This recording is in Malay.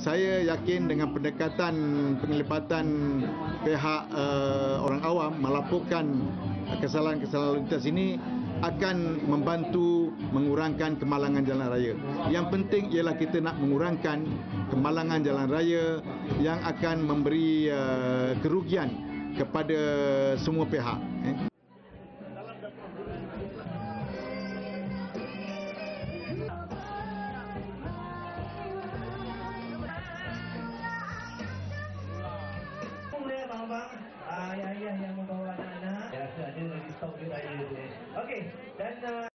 Saya yakin dengan pendekatan penglibatan pihak uh, orang awam melaporkan kesalahan-kesalahan lalu lintas ini akan membantu mengurangkan kemalangan jalan raya. Yang penting ialah kita nak mengurangkan kemalangan jalan raya yang akan memberi uh, kerugian kepada semua pihak. Eh. Then uh,